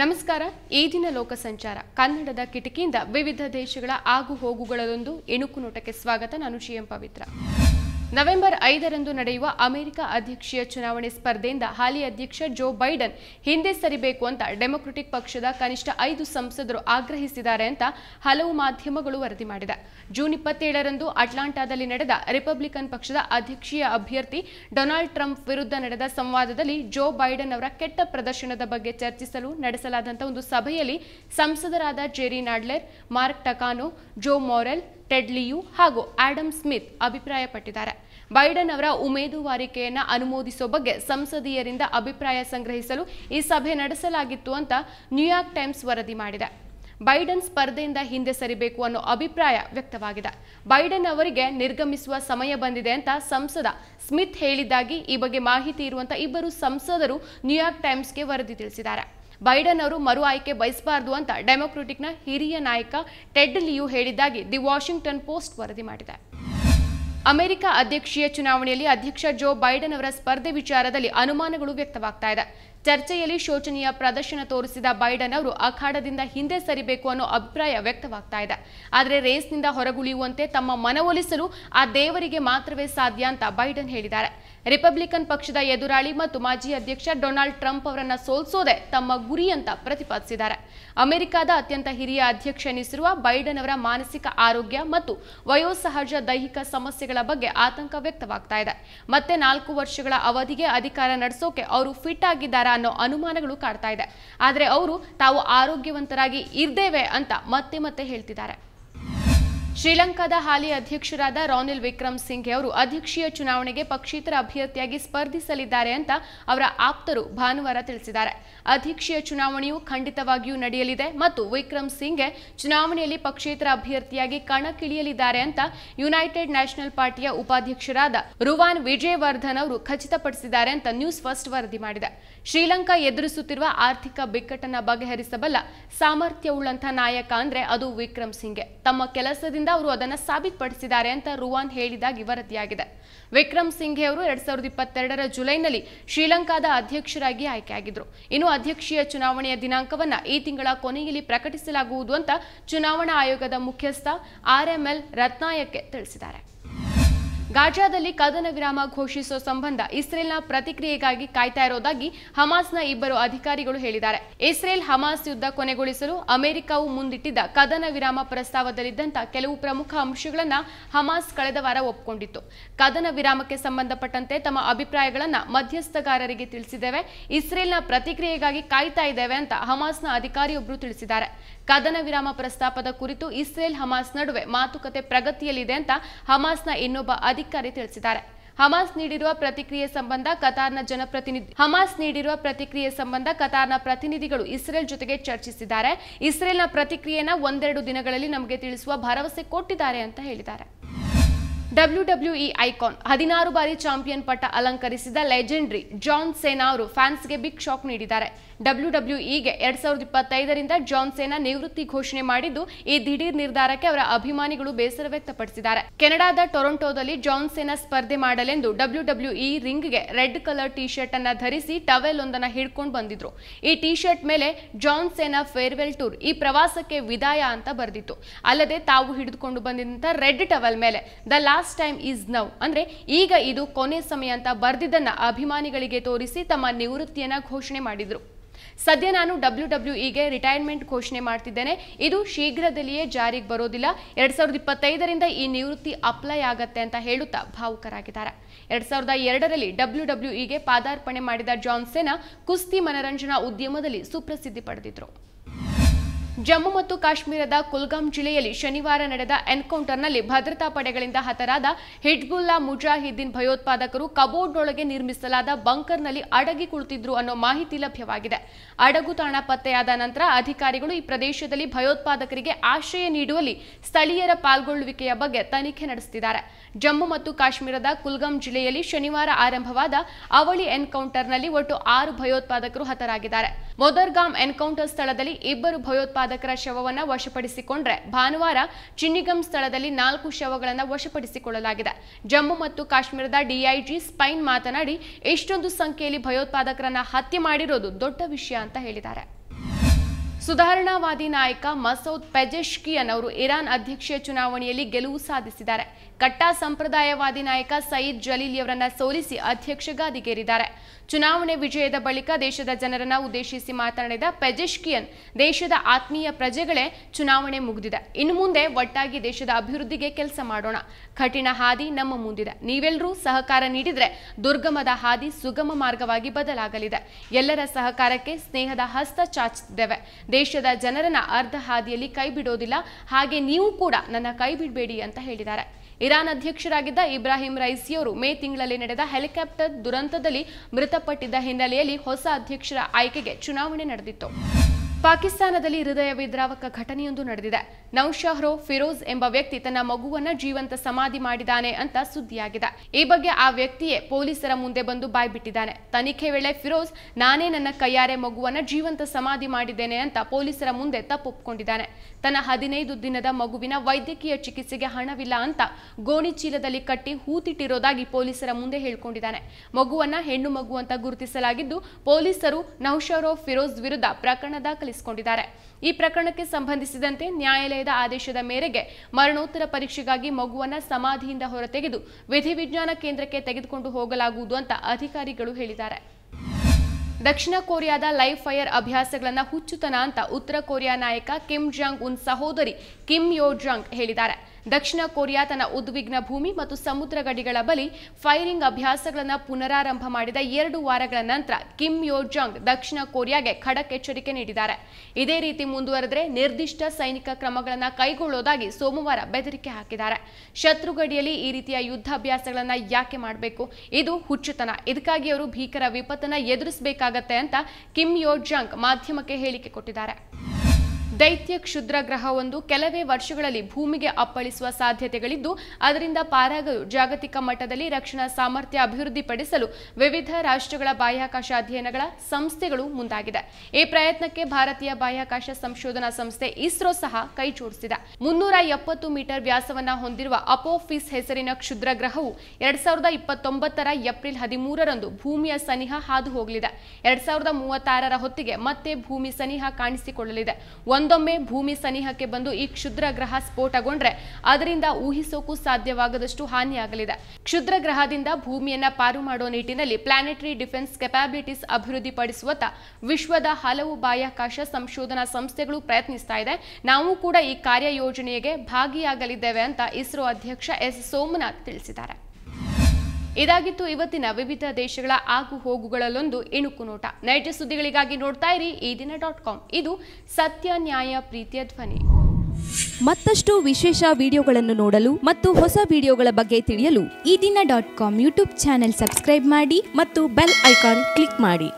ನಮಸ್ಕಾರ. ಈ ದಿನ ಲೋಕ ಸಂಚಾರ ಕನ್ನಡದ ಕಿಟಕಿಯಿಂದ ವಿವಿಧ ದೇಶಗಳ ಆಗು ಹೋಗುಗಳಲ್ಲೊಂದು ಇಣುಕು ನೋಟಕ್ಕೆ ಸ್ವಾಗತ. ನಾನು ಜಿಎಂ ಪವಿತ್ರ. ನವೆಂಬರ್ ಐದರಂದು ನಡೆಯುವ ಅಮೆರಿಕ ಅಧ್ಯಕ್ಷೀಯ ಚುನಾವಣೆ ಸ್ಪರ್ಧೆಯಿಂದ ಹಾಲಿ ಅಧ್ಯಕ್ಷ ಜೋ ಬೈಡನ್ ಹಿಂದೆ ಸರಿಬೇಕು ಅಂತ ಡೆಮೊಕ್ರೆಟಿಕ್ ಪಕ್ಷದ ಕನಿಷ್ಠ ಐದು ಸಂಸದರು ಆಗ್ರಹಿಸಿದ್ದಾರೆ ಅಂತ ಹಲವು ಮಾಧ್ಯಮಗಳು ವರದಿ ಮಾಡಿದೆ. ಜೂನ್ ಇಪ್ಪತ್ತೇಳರಂದು ಅಟ್ಲಾಂಟಾದಲ್ಲಿ ನಡೆದ ರಿಪಬ್ಲಿಕನ್ ಪಕ್ಷದ ಅಧ್ಯಕ್ಷೀಯ ಅಭ್ಯರ್ಥಿ ಡೊನಾಲ್ಡ್ ಟ್ರಂಪ್ ವಿರುದ್ಧ ನಡೆದ ಸಂವಾದದಲ್ಲಿ ಜೋ ಬೈಡನ್ ಅವರ ಕೆಟ್ಟ ಪ್ರದರ್ಶನದ ಬಗ್ಗೆ ಚರ್ಚಿಸಲು ನಡೆಸಲಾದಂತಹ ಒಂದು ಸಭೆಯಲ್ಲಿ ಸಂಸದರಾದ Jerry Nadler, Mark Takano, Joe Morelle Ted Lieu ಹಾಗೂ ಆಡಮ್ ಸ್ಮಿತ್ ಅಭಿಪ್ರಾಯಪಟ್ಟಿದ್ದಾರೆ. ಬೈಡನ್ ಅವರ ಉಮೇದುವಾರಿಕೆಯನ್ನು ಅನುಮೋದಿಸೋ ಬಗ್ಗೆ ಸಂಸದೀಯರಿಂದ ಅಭಿಪ್ರಾಯ ಸಂಗ್ರಹಿಸಲು ಈ ಸಭೆ ನಡೆಸಲಾಗಿತ್ತು ಅಂತ ನ್ಯೂಯಾರ್ಕ್ ಟೈಮ್ಸ್ ವರದಿ ಮಾಡಿದೆ. ಬೈಡನ್ ಸ್ಪರ್ಧೆಯಿಂದ ಹಿಂದೆ ಸರಿಬೇಕು ಅನ್ನೋ ಅಭಿಪ್ರಾಯ ವ್ಯಕ್ತವಾಗಿದೆ. ಬೈಡನ್ ಅವರಿಗೆ ನಿರ್ಗಮಿಸುವ ಸಮಯ ಬಂದಿದೆ ಅಂತ ಸಂಸದ ಸ್ಮಿತ್ ಹೇಳಿದ್ದಾಗಿ ಈ ಬಗ್ಗೆ ಮಾಹಿತಿ ಇರುವಂತಹ ಇಬ್ಬರು ಸಂಸದರು ನ್ಯೂಯಾರ್ಕ್ ಟೈಮ್ಸ್ಗೆ ವರದಿ ತಿಳಿಸಿದ್ದಾರೆ. ಬೈಡನ್ ಅವರು ಮರು ಆಯ್ಕೆ ಬಯಸಬಾರದು ಅಂತ ಡೆಮೊಕ್ರೆಟಿಕ್ನ ಹಿರಿಯ ನಾಯಕ ಟೆಡ್ ಲಿಯು ಹೇಳಿದ್ದಾಗಿ ದಿ ವಾಷಿಂಗ್ಟನ್ ಪೋಸ್ಟ್ ವರದಿ ಮಾಡಿದೆ. ಅಮೆರಿಕ ಅಧ್ಯಕ್ಷೀಯ ಚುನಾವಣೆಯಲ್ಲಿ ಅಧ್ಯಕ್ಷ ಜೋ ಬೈಡನ್ ಅವರ ಸ್ಪರ್ಧೆ ವಿಚಾರದಲ್ಲಿ ಅನುಮಾನಗಳು ವ್ಯಕ್ತವಾಗ್ತಾ ಇದೆ. ಚರ್ಚೆಯಲ್ಲಿ ಶೋಚನೀಯ ಪ್ರದರ್ಶನ ತೋರಿಸಿದ ಬೈಡನ್ ಅವರು ಅಖಾಡದಿಂದ ಹಿಂದೆ ಸರಿಬೇಕು ಅನ್ನೋ ಅಭಿಪ್ರಾಯ ವ್ಯಕ್ತವಾಗ್ತಾ ಇದೆ. ಆದರೆ ರೇಸ್ನಿಂದ ಹೊರಗುಳಿಯುವಂತೆ ತಮ್ಮ ಮನವೊಲಿಸಲು ಆ ದೇವರಿಗೆ ಮಾತ್ರವೇ ಸಾಧ್ಯ ಅಂತ ಬೈಡನ್ ಹೇಳಿದ್ದಾರೆ. ರಿಪಬ್ಲಿಕನ್ ಪಕ್ಷದ ಎದುರಾಳಿ ಮತ್ತು ಮಾಜಿ ಅಧ್ಯಕ್ಷ ಡೊನಾಲ್ಡ್ ಟ್ರಂಪ್ ಅವರನ್ನು ಸೋಲ್ಸೋದೇ ತಮ್ಮ ಗುರಿ ಅಂತ ಪ್ರತಿಪಾದಿಸಿದ್ದಾರೆ. ಅಮೆರಿಕದ ಅತ್ಯಂತ ಹಿರಿಯ ಅಧ್ಯಕ್ಷ ಎನಿಸಿರುವ ಬೈಡನ್ ಅವರ ಮಾನಸಿಕ ಆರೋಗ್ಯ ಮತ್ತು ವಯೋಸಹಜ ದೈಹಿಕ ಸಮಸ್ಯೆಗಳ ಬಗ್ಗೆ ಆತಂಕ ವ್ಯಕ್ತವಾಗ್ತಾ ಇದೆ. ಮತ್ತೆ ನಾಲ್ಕು ವರ್ಷಗಳ ಅವಧಿಗೆ ಅಧಿಕಾರ ನಡೆಸೋಕೆ ಅವರು ಫಿಟ್ ಆಗಿದ್ದಾರಾ ಅನ್ನೋ ಅನುಮಾನಗಳು ಕಾಡ್ತಾ ಇದೆ. ಆದರೆ ಅವರು ತಾವು ಆರೋಗ್ಯವಂತರಾಗಿ ಇದ್ದೇವೆ ಅಂತ ಮತ್ತೆ ಮತ್ತೆ ಹೇಳ್ತಿದ್ದಾರೆ. ಶ್ರೀಲಂಕಾದ ಹಾಲಿ ಅಧ್ಯಕ್ಷರಾದ ರಾನಿಲ್ ವಿಕ್ರಮ್ ಸಿಂಘೆ ಅವರು ಅಧ್ಯಕ್ಷೀಯ ಚುನಾವಣೆಗೆ ಪಕ್ಷೇತರ ಅಭ್ಯರ್ಥಿಯಾಗಿ ಸ್ಪರ್ಧಿಸಲಿದ್ದಾರೆ ಅಂತ ಅವರ ಆಪ್ತರು ಭಾನುವಾರ ತಿಳಿಸಿದ್ದಾರೆ. ಅಧ್ಯಕ್ಷೀಯ ಚುನಾವಣೆಯು ಖಂಡಿತವಾಗಿಯೂ ನಡೆಯಲಿದೆ ಮತ್ತು ವಿಕ್ರಮ್ ಸಿಂಘೆ ಚುನಾವಣೆಯಲ್ಲಿ ಪಕ್ಷೇತರ ಅಭ್ಯರ್ಥಿಯಾಗಿ ಕಣಕ್ಕಿಳಿಯಲಿದ್ದಾರೆ ಅಂತ ಯುನೈಟೆಡ್ ನ್ಯಾಷನಲ್ ಪಾರ್ಟಿಯ ಉಪಾಧ್ಯಕ್ಷರಾದ ರುವಾನ್ ವಿಜಯವರ್ಧನ್ ಅವರು ಖಚಿತಪಡಿಸಿದ್ದಾರೆ ಅಂತ ನ್ಯೂಸ್ ಫಸ್ಟ್ ವರದಿ ಮಾಡಿದೆ. ಶ್ರೀಲಂಕಾ ಎದುರಿಸುತ್ತಿರುವ ಆರ್ಥಿಕ ಬಿಕ್ಕಟ್ಟನ್ನ ಬಗೆಹರಿಸಬಲ್ಲ ಸಾಮರ್ಥ್ಯವುಳ್ಳಂತಹ ನಾಯಕ ಅಂದ್ರೆ ಅದು ವಿಕ್ರಮ್ ಸಿಂಘೆ ತಮ್ಮ ಕೆಲಸದಿಂದ ಅವರು ಅದನ್ನ ಸಾಬೀತುಪಡಿಸಿದ್ದಾರೆ ಅಂತ ರುವಾನ್ ಹೇಳಿದಾಗಿ ವರದಿಯಾಗಿದೆ ವಿಕ್ರಮ್ ಸಿಂಘೆ ಅವರು ಎರಡ್ ಸಾವಿರದ ಇಪ್ಪತ್ತೆರಡರ ಜುಲೈನಲ್ಲಿ ಶ್ರೀಲಂಕಾದ ಅಧ್ಯಕ್ಷರಾಗಿ ಆಯ್ಕೆಯಾಗಿದ್ರು. ಇನ್ನು ಅಧ್ಯಕ್ಷೀಯ ಚುನಾವಣೆಯ ದಿನಾಂಕವನ್ನ ಈ ತಿಂಗಳ ಕೊನೆಯಲ್ಲಿ ಪ್ರಕಟಿಸಲಾಗುವುದು ಅಂತ ಚುನಾವಣಾ ಆಯೋಗದ ಮುಖ್ಯಸ್ಥ ಆರ್ಎಂಎಲ್ ರತ್ನಾಯಕ್ಕೆ ತಿಳಿಸಿದ್ದಾರೆ. ಗಾಜಾದಲ್ಲಿ ಕದನ ವಿರಾಮ ಘೋಷಿಸುವ ಸಂಬಂಧ ಇಸ್ರೇಲ್ನ ಪ್ರತಿಕ್ರಿಯೆಗಾಗಿ ಕಾಯ್ತಾ ಇರೋದಾಗಿ ಹಮಾಸ್ನ ಇಬ್ಬರು ಅಧಿಕಾರಿಗಳು ಹೇಳಿದ್ದಾರೆ. ಇಸ್ರೇಲ್ ಹಮಾಸ್ ಯುದ್ಧ ಕೊನೆಗೊಳಿಸಲು ಅಮೆರಿಕವು ಮುಂದಿಟ್ಟಿದ್ದ ಕದನ ವಿರಾಮ ಪ್ರಸ್ತಾವದಲ್ಲಿದ್ದಂತ ಕೆಲವು ಪ್ರಮುಖ ಅಂಶಗಳನ್ನ ಹಮಾಸ್ ಕಳೆದ ವಾರ ಒಪ್ಪಿಕೊಂಡಿತ್ತು ಕದನ ವಿರಾಮಕ್ಕೆ ಸಂಬಂಧಪಟ್ಟಂತೆ ತಮ್ಮ ಅಭಿಪ್ರಾಯಗಳನ್ನ ಮಧ್ಯಸ್ಥಗಾರರಿಗೆ ತಿಳಿಸಿದ್ದೇವೆ. ಇಸ್ರೇಲ್ನ ಪ್ರತಿಕ್ರಿಯೆಗಾಗಿ ಕಾಯ್ತಾ ಇದ್ದೇವೆ ಅಂತ ಹಮಾಸ್ನ ಅಧಿಕಾರಿಯೊಬ್ಬರು ತಿಳಿಸಿದ್ದಾರೆ. ಕದನ ವಿರಾಮ ಪ್ರಸ್ತಾಪದ ಕುರಿತು ಇಸ್ರೇಲ್ ಹಮಾಸ್ ನಡುವೆ ಮಾತುಕತೆ ಪ್ರಗತಿಯಲ್ಲಿದೆ ಅಂತ ಹಮಾಸ್ನ ಇನ್ನೊಬ್ಬ ಅಧಿಕಾರಿ ತಿಳಿಸಿದ್ದಾರೆ. ಹಮಾಸ್ ನೀಡಿರುವ ಪ್ರತಿಕ್ರಿಯೆ ಸಂಬಂಧ ಕತಾರ್ನ ಜನಪ್ರತಿನಿಧಿ ಹಮಾಸ್ ನೀಡಿರುವ ಪ್ರತಿಕ್ರಿಯೆ ಸಂಬಂಧ ಕತಾರ್ನ ಪ್ರತಿನಿಧಿಗಳು ಇಸ್ರೇಲ್ ಜೊತೆಗೆ ಚರ್ಚಿಸಿದ್ದಾರೆ. ಇಸ್ರೇಲ್ನ ಪ್ರತಿಕ್ರಿಯೆನ ಒಂದೆರಡು ದಿನಗಳಲ್ಲಿ ನಮಗೆ ತಿಳಿಸುವ ಭರವಸೆ ಕೊಟ್ಟಿದ್ದಾರೆ ಅಂತ ಹೇಳಿದ್ದಾರೆ. ಡಬ್ಲ್ಯೂಡಬ್ಲ್ಯೂಇ ಐಕಾನ್ ಹದಿನಾರು ಬಾರಿ ಚಾಂಪಿಯನ್ ಪಟ್ಟ ಅಲಂಕರಿಸಿದ ಲೆಜೆಂಡ್ರಿ ಜಾನ್ ಸೇನಾ ಅವರು ಫ್ಯಾನ್ಸ್ಗೆ ಬಿಗ್ ಶಾಕ್ ನೀಡಿದ್ದಾರೆ. ಡಬ್ಲ್ಯೂಡಬ್ಲ್ಯೂಇಗೆ ಎರಡ್ ಸಾವಿರದ ಇಪ್ಪತ್ತೈದರಿಂದ ಜಾನ್ ಸೇನಾ ನಿವೃತ್ತಿ ಘೋಷಣೆ ಮಾಡಿದ್ದು, ಈ ದಿಢೀರ್ ನಿರ್ಧಾರಕ್ಕೆ ಅವರ ಅಭಿಮಾನಿಗಳು ಬೇಸರ ವ್ಯಕ್ತಪಡಿಸಿದ್ದಾರೆ. ಕೆನಡಾದ ಟೊರೊಂಟೊದಲ್ಲಿ ಜಾನ್ ಸೇನಾ ಸ್ಪರ್ಧೆ ಮಾಡಲೆಂದು ಡಬ್ಲ್ಯೂಡಬ್ಲ್ಯೂಇ ರಿಂಗ್ಗೆ ರೆಡ್ ಕಲರ್ ಟಿ ಶರ್ಟ್ ಅನ್ನ ಧರಿಸಿ ಟವೆಲ್ ಒಂದನ್ನ ಹಿಡ್ಕೊಂಡು ಬಂದಿದ್ರು. ಈ ಟಿ ಶರ್ಟ್ ಮೇಲೆ ಜಾನ್ ಸೇನಾ ಫೇರ್ವೆಲ್ ಟೂರ್, ಈ ಪ್ರವಾಸಕ್ಕೆ ವಿದಾಯ ಅಂತ ಬರೆದಿತ್ತು. ಅಲ್ಲದೆ ತಾವು ಹಿಡಿದುಕೊಂಡು ಬಂದಿದ್ದಂಥ ರೆಡ್ ಟವೆಲ್ ಮೇಲೆ, the last time is now ಅಂದ್ರೆ ಈಗ ಇದು ಕೊನೆ ಸಮಯ ಅಂತ ಬರೆದಿದ್ದನ್ನ ಅಭಿಮಾನಿಗಳಿಗೆ ತೋರಿಸಿ ತಮ್ಮ ನಿವೃತ್ತಿಯನ್ನ ಘೋಷಣೆ ಮಾಡಿದ್ರು. ಸದ್ಯ ನಾನು ಡಬ್ಲ್ಯೂ ಇಗೆ ರಿಟೈರ್ಮೆಂಟ್ ಘೋಷಣೆ ಮಾಡ್ತಿದ್ದೇನೆ. ಇದು ಶೀಘ್ರದಲ್ಲಿಯೇ ಜಾರಿಗೆ ಬರೋದಿಲ್ಲ. ಎರಡ್ ಸಾವಿರದ ಇಪ್ಪತ್ತೈದರಿಂದ ಈ ನಿವೃತ್ತಿ ಅಪ್ಲೈ ಆಗತ್ತೆ ಅಂತ ಹೇಳುತ್ತಾ ಭಾವುಕರಾಗಿದ್ದಾರೆ. ಎರಡ್ ಸಾವಿರದ ಎರಡರಲ್ಲಿ ಡಬ್ಲ್ಯೂ ಇಗೆ ಪಾದಾರ್ಪಣೆ ಮಾಡಿದ ಜಾನ್ಸೆನಾ ಕುಸ್ತಿ ಮನರಂಜನಾ ಉದ್ಯಮದಲ್ಲಿ ಸುಪ್ರಸಿದ್ಧಿ ಪಡೆದಿದ್ರು. ಜಮ್ಮು ಮತ್ತು ಕಾಶ್ಮೀರದ ಕುಲ್ಗಾಮ್ ಜಿಲ್ಲೆಯಲ್ಲಿ ಶನಿವಾರ ನಡೆದ ಎನ್ಕೌಂಟರ್ನಲ್ಲಿ ಭದ್ರತಾ ಪಡೆಗಳಿಂದ ಹತರಾದ ಹಿಜ್ಬುಲ್ಲಾ ಮುಜಾಹಿದ್ದೀನ್ ಭಯೋತ್ಪಾದಕರು ಕಬೋರ್ಡ್ನೊಳಗೆ ನಿರ್ಮಿಸಲಾದ ಬಂಕರ್ನಲ್ಲಿ ಅಡಗಿ ಕುಳಿತಿದ್ರು ಅನ್ನೋ ಮಾಹಿತಿ ಲಭ್ಯವಾಗಿದೆ. ಅಡಗು ತಾಣ ಪತ್ತೆಯಾದ ನಂತರ ಅಧಿಕಾರಿಗಳು ಈ ಪ್ರದೇಶದಲ್ಲಿ ಭಯೋತ್ಪಾದಕರಿಗೆ ಆಶ್ರಯ ನೀಡುವಲ್ಲಿ ಸ್ಥಳೀಯರ ಪಾಲ್ಗೊಳ್ಳುವಿಕೆಯ ಬಗ್ಗೆ ತನಿಖೆ ನಡೆಸುತ್ತಿದ್ದಾರೆ. ಜಮ್ಮು ಮತ್ತು ಕಾಶ್ಮೀರದ ಕುಲ್ಗಾಮ್ ಜಿಲ್ಲೆಯಲ್ಲಿ ಶನಿವಾರ ಆರಂಭವಾದ ಅವಳಿ ಎನ್ಕೌಂಟರ್ನಲ್ಲಿ ಒಟ್ಟು ಆರು ಭಯೋತ್ಪಾದಕರು ಹತರಾಗಿದ್ದಾರೆ. ಮೊದರ್ಗಾಮ್ ಎನ್ಕೌಂಟರ್ ಸ್ಥಳದಲ್ಲಿ ಇಬ್ಬರು ಭಯೋತ್ಪಾದಕರ ಶವವನ್ನ ವಶಪಡಿಸಿಕೊಂಡ್ರೆ ಭಾನುವಾರ ಚಿನ್ನಿಗಂ ಸ್ಥಳದಲ್ಲಿ ನಾಲ್ಕು ಶವಗಳನ್ನು ವಶಪಡಿಸಿಕೊಳ್ಳಲಾಗಿದೆ. ಜಮ್ಮು ಮತ್ತು ಕಾಶ್ಮೀರದ ಡಿಐಜಿ ಸ್ಪೈನ್ ಮಾತನಾಡಿ ಇಷ್ಟೊಂದು ಸಂಖ್ಯೆಯಲ್ಲಿ ಭಯೋತ್ಪಾದಕರನ್ನ ಹತ್ಯೆ ಮಾಡಿರೋದು ದೊಡ್ಡ ವಿಷಯ ಅಂತ ಹೇಳಿದ್ದಾರೆ. ಸುಧಾರಣಾವಾದಿ ನಾಯಕ ಮಸೌದ್ ಪೆಜೆಶ್ಕಿಯನ್ ಅವರು ಇರಾನ್ ಅಧ್ಯಕ್ಷೀಯ ಚುನಾವಣೆಯಲ್ಲಿ ಗೆಲುವು ಸಾಧಿಸಿದ್ದಾರೆ. ಕಟ್ಟಾ ಸಂಪ್ರದಾಯವಾದಿ ನಾಯಕ ಸಯೀದ್ ಜಲೀಲಿಯವರನ್ನ ಸೋಲಿಸಿ ಅಧ್ಯಕ್ಷ ಗಾದಿಗೇರಿದ್ದಾರೆ ಚುನಾವಣೆ ವಿಜಯದ ಬಳಿಕ ದೇಶದ ಜನರನ್ನ ಉದ್ದೇಶಿಸಿ ಮಾತನಾಡಿದ ಪೆಜೆಶ್ಕಿಯನ್ ದೇಶದ ಆತ್ಮೀಯ ಪ್ರಜೆಗಳೇ ಚುನಾವಣೆ ಮುಗಿದಿದೆ. ಇನ್ನು ಮುಂದೆ ಒಟ್ಟಾಗಿ ದೇಶದ ಅಭಿವೃದ್ಧಿಗೆ ಕೆಲಸ ಮಾಡೋಣ. ಕಠಿಣ ಹಾದಿ ನಮ್ಮ ಮುಂದಿದೆ. ನೀವೆಲ್ಲರೂ ಸಹಕಾರ ನೀಡಿದರೆ ದುರ್ಗಮದ ಹಾದಿ ಸುಗಮ ಮಾರ್ಗವಾಗಿ ಬದಲಾಗಲಿದೆ. ಎಲ್ಲರ ಸಹಕಾರಕ್ಕೆ ಸ್ನೇಹದ ಹಸ್ತ ಚಾಚುತ್ತಿದ್ದೇವೆ ದೇಶದ ಜನರನ್ನ ಅರ್ಧ ಹಾದಿಯಲ್ಲಿ ಕೈ ಬಿಡೋದಿಲ್ಲ. ಹಾಗೆ ನೀವು ಕೂಡ ನನ್ನ ಕೈ ಬಿಡಬೇಡಿ ಅಂತ ಹೇಳಿದ್ದಾರೆ. ಇರಾನ್ ಅಧ್ಯಕ್ಷರಾಗಿದ್ದ ಇಬ್ರಾಹಿಂ ರೈಸಿಯವರು ಮೇ ತಿಂಗಳಲ್ಲಿ ನಡೆದ ಹೆಲಿಕಾಪ್ಟರ್ ದುರಂತದಲ್ಲಿ ಮೃತಪಟ್ಟಿದ್ದ ಹಿನ್ನೆಲೆಯಲ್ಲಿ ಹೊಸ ಅಧ್ಯಕ್ಷರ ಆಯ್ಕೆಗೆ ಚುನಾವಣೆ ನಡೆದಿತ್ತು. ಪಾಕಿಸ್ತಾನದಲ್ಲಿ ಹೃದಯ ವಿದ್ರಾವಕ ಘಟನೆಯೊಂದು ನಡೆದಿದೆ. ನೌಶಹ್ರೋ ಫಿರೋಜ್ ಎಂಬ ವ್ಯಕ್ತಿ ತನ್ನ ಮಗುವನ್ನ ಜೀವಂತ ಸಮಾಧಿ ಮಾಡಿದ್ದಾನೆ ಅಂತ ಸುದ್ದಿಯಾಗಿದೆ. ಈ ಬಗ್ಗೆ ಆ ವ್ಯಕ್ತಿಯೇ ಪೊಲೀಸರ ಮುಂದೆ ಬಂದು ಬಾಯ್ಬಿಟ್ಟಿದ್ದಾನೆ. ತನಿಖೆ ವೇಳೆ ಫಿರೋಜ್, ನಾನೇ ನನ್ನ ಕೈಯಾರೆ ಮಗುವನ್ನ ಜೀವಂತ ಸಮಾಧಿ ಮಾಡಿದ್ದೇನೆ ಅಂತ ಪೊಲೀಸರ ಮುಂದೆ ತಪ್ಪೊಪ್ಕೊಂಡಿದ್ದಾನೆ ತನ್ನ ಹದಿನೈದು ದಿನದ ಮಗುವಿನ ವೈದ್ಯಕೀಯ ಚಿಕಿತ್ಸೆಗೆ ಹಣವಿಲ್ಲ ಅಂತ ಗೋಣಿ ಚೀಲದಲ್ಲಿ ಕಟ್ಟಿ ಹೂತಿಟ್ಟಿರೋದಾಗಿ ಪೊಲೀಸರ ಮುಂದೆ ಹೇಳ್ಕೊಂಡಿದ್ದಾನೆ. ಮಗುವನ್ನ ಹೆಣ್ಣು ಮಗು ಅಂತ ಗುರುತಿಸಲಾಗಿದ್ದು ಪೊಲೀಸರು ನೌಶರೋ ಫಿರೋಜ್ ವಿರುದ್ಧ ಪ್ರಕರಣ ದಾಖಲಿಸಿಕೊಂಡಿದ್ದಾರೆ. ಈ ಪ್ರಕರಣಕ್ಕೆ ಸಂಬಂಧಿಸಿದಂತೆ ನ್ಯಾಯಾಲಯದ ಆದೇಶದ ಮೇರೆಗೆ ಮರಣೋತ್ತರ ಪರೀಕ್ಷೆಗಾಗಿ ಮಗುವನ್ನ ಸಮಾಧಿಯಿಂದ ಹೊರತೆಗೆದು ವಿಧಿವಿಜ್ಞಾನ ಕೇಂದ್ರಕ್ಕೆ ತೆಗೆದುಕೊಂಡು ಹೋಗಲಾಗುವುದು ಅಂತ ಅಧಿಕಾರಿಗಳು ಹೇಳಿದ್ದಾರೆ. ದಕ್ಷಿಣ ಕೊರಿಯಾದ ಲೈವ್ ಫೈರ್ ಅಭ್ಯಾಸಗಳನ್ನ ಹುಚ್ಚುತನ ಅಂತ ಉತ್ತರ ಕೊರಿಯಾ ನಾಯಕ ಕಿಮ್ ಜಾಂಗ್ ಉನ್ ಸಹೋದರಿ ಕಿಮ್ ಯೋ ಜಾಂಗ್ ಹೇಳಿದ್ದಾರೆ. ದಕ್ಷಿಣ ಕೊರಿಯಾ ತನ್ನ ಉದ್ವಿಗ್ನ ಭೂಮಿ ಮತ್ತು ಸಮುದ್ರ ಗಡಿಗಳ ಬಳಿ ಫೈರಿಂಗ್ ಅಭ್ಯಾಸಗಳನ್ನು ಪುನರಾರಂಭ ಮಾಡಿದ ಎರಡು ವಾರಗಳ ನಂತರ ಕಿಮ್ ಯೋ ಜಾಂಗ್ ದಕ್ಷಿಣ ಕೊರಿಯಾಗೆ ಖಡಕ್ ಎಚ್ಚರಿಕೆ ನೀಡಿದ್ದಾರೆ. ಇದೇ ರೀತಿ ಮುಂದುವರೆದರೆ ನಿರ್ದಿಷ್ಟ ಸೈನಿಕ ಕ್ರಮಗಳನ್ನು ಕೈಗೊಳ್ಳೋದಾಗಿ ಸೋಮವಾರ ಬೆದರಿಕೆ ಹಾಕಿದ್ದಾರೆ. ಶತ್ರು ಗಡಿಯಲ್ಲಿ ಈ ರೀತಿಯ ಯುದ್ಧಾಭ್ಯಾಸಗಳನ್ನು ಯಾಕೆ ಮಾಡಬೇಕು? ಇದು ಹುಚ್ಚುತನ. ಇದಕ್ಕಾಗಿ ಅವರು ಭೀಕರ ವಿಪತ್ತನ್ನು ಎದುರಿಸಬೇಕಾಗತ್ತೆ ಅಂತ ಕಿಮ್ ಯೋ ಜಾಂಗ್ ಮಾಧ್ಯಮಕ್ಕೆ ಹೇಳಿಕೆ ಕೊಟ್ಟಿದ್ದಾರೆ. ದೈತ್ಯ ಕ್ಷುದ್ರ ಗ್ರಹವೊಂದು ಕೆಲವೇ ವರ್ಷಗಳಲ್ಲಿ ಭೂಮಿಗೆ ಅಪ್ಪಳಿಸುವ ಸಾಧ್ಯತೆಗಳಿದ್ದು, ಅದರಿಂದ ಪಾರಾಗಲು ಜಾಗತಿಕ ಮಟ್ಟದಲ್ಲಿ ರಕ್ಷಣಾ ಸಾಮರ್ಥ್ಯ ಅಭಿವೃದ್ಧಿಪಡಿಸಲು ವಿವಿಧ ರಾಷ್ಟ್ರಗಳ ಬಾಹ್ಯಾಕಾಶ ಅಧ್ಯಯನಗಳ ಸಂಸ್ಥೆಗಳು ಮುಂದಾಗಿದೆ. ಈ ಪ್ರಯತ್ನಕ್ಕೆ ಭಾರತೀಯ ಬಾಹ್ಯಾಕಾಶ ಸಂಶೋಧನಾ ಸಂಸ್ಥೆ ಇಸ್ರೋ ಸಹ ಕೈ ಜೋಡಿಸಿದೆ. ಮುನ್ನೂರ ಎಪ್ಪತ್ತು ಮೀಟರ್ ವ್ಯಾಸವನ್ನ ಹೊಂದಿರುವ ಅಪೋಫಿಸ್ ಹೆಸರಿನ ಕ್ಷುದ್ರ ಗ್ರಹವು ಎರಡ್ ಸಾವಿರದ ಇಪ್ಪತ್ತೊಂಬತ್ತರ ಏಪ್ರಿಲ್ ಹದಿಮೂರರಂದು ಭೂಮಿಯ ಸನಿಹ ಹಾದು ಹೋಗಲಿದೆ ಎರಡ್ ಸಾವಿರದ ಮೂವತ್ತಾರರ ಹೊತ್ತಿಗೆ ಮತ್ತೆ ಭೂಮಿ ಸನಿಹ ಕಾಣಿಸಿಕೊಳ್ಳಲಿದೆ. ಒಂದೊಮ್ಮೆ ಭೂಮಿ ಸನಿಹಕ್ಕೆ ಬಂದು ಈ ಕ್ಷುದ್ರ ಗ್ರಹ ಸ್ಫೋಟಗೊಂಡ್ರೆ ಅದರಿಂದ ಊಹಿಸೋಕು ಸಾಧ್ಯವಾಗದಷ್ಟು ಹಾನಿಯಾಗಲಿದೆ. ಕ್ಷುದ್ರ ಗ್ರಹದಿಂದ ಭೂಮಿಯನ್ನ ಪಾರು ಮಾಡೋ ನಿಟ್ಟಿನಲ್ಲಿ ಪ್ಲಾನೆಟರಿ ಡಿಫೆನ್ಸ್ ಕೆಪಾಬಿಲಿಟೀಸ್ ಅಭಿವೃದ್ಧಿಪಡಿಸುವತ್ತ ವಿಶ್ವದ ಹಲವು ಬಾಹ್ಯಾಕಾಶ ಸಂಶೋಧನಾ ಸಂಸ್ಥೆಗಳು ಪ್ರಯತ್ನಿಸ್ತಾ ಇದೆ. ನಾವು ಕೂಡ ಈ ಕಾರ್ಯಯೋಜನೆಗೆ ಭಾಗಿಯಾಗಲಿದ್ದೇವೆ ಅಂತ ಇಸ್ರೋ ಅಧ್ಯಕ್ಷ ಎಸ್ ಸೋಮನಾಥ್ ತಿಳಿಸಿದ್ದಾರೆ. ಇದಾಗಿತ್ತು ಇವತ್ತಿನ ವಿವಿಧ ದೇಶಗಳ ಆಗು ಹೋಗುಗಳಲ್ಲೊಂದು ಇಣುಕು ನೋಟ ನೈಜ ಸುದ್ದಿಗಳಿಗಾಗಿ ನೋಡ್ತಾ ಇರಿ ಈ ದಿನ ಡಾಟ್ ಕಾಮ್. ಇದು ಸತ್ಯ ನ್ಯಾಯ ಪ್ರೀತಿಯ ಧ್ವನಿ. ಮತ್ತಷ್ಟು ವಿಶೇಷ ವಿಡಿಯೋಗಳನ್ನು ನೋಡಲು ಮತ್ತು ಹೊಸ ವಿಡಿಯೋಗಳ ಬಗ್ಗೆ ತಿಳಿಯಲು Ee Dina dot com YouTube channel subscribe ಮಾಡಿ ಮತ್ತು ಬೆಲ್ ಐಕಾನ್ ಕ್ಲಿಕ್ ಮಾಡಿ.